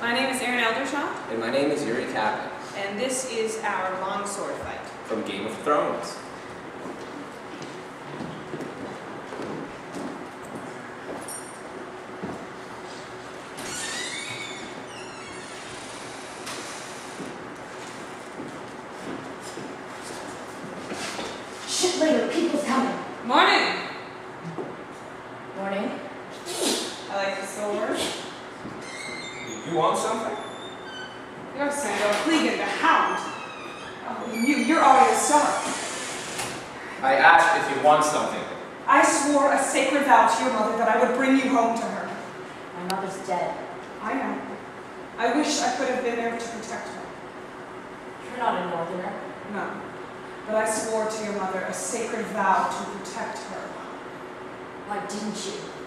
My name is Erin Eldershaw, And my name is Yuri Kaplan and this is our longsword fight. from Game of Thrones. Shit later, people's coming. Morning! Morning. I like the sword. You want something? You're Sandor Clegane, the Hound. Oh, you, you're already a star. I asked if you want something. I swore a sacred vow to your mother that I would bring you home to her. My mother's dead. I know. I wish I could have been there to protect her. You're not a northerner. No. But I swore to your mother a sacred vow to protect her. Why didn't you?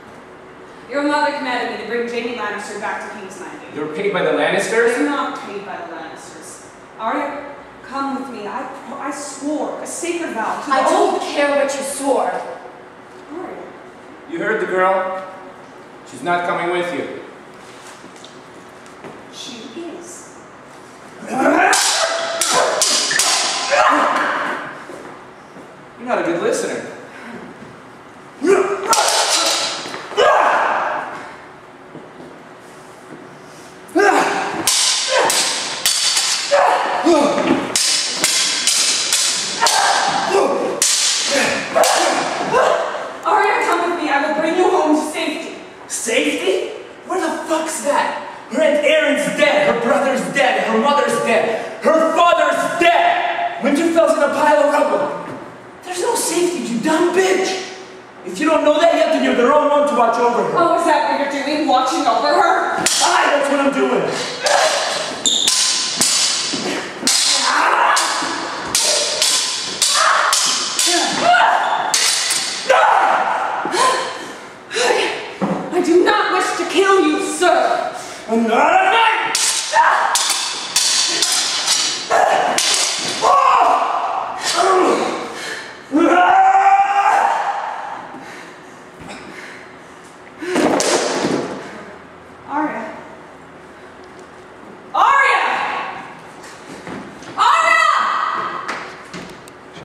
Your mother commanded me to bring Jaime Lannister back to King's Landing. You're paid by the Lannisters? I'm not paid by the Lannisters. Arya, come with me. I, I swore a sacred vow to I old- don't care what you swore. Arya. You heard the girl? She's not coming with you. She is. You're not a good listener. Arya, come with me. I will bring you home to safety. Where the fuck's that? Her Aunt Erin's dead, her brother's dead, her mother's dead, her father's dead! Winterfell's in a pile of rubble. There's no safety, you dumb bitch! If you don't know that yet, then you're the wrong one to watch over her. Oh, is that what you're doing? Watching over her? Aye, that's what I'm doing. kill you, sir.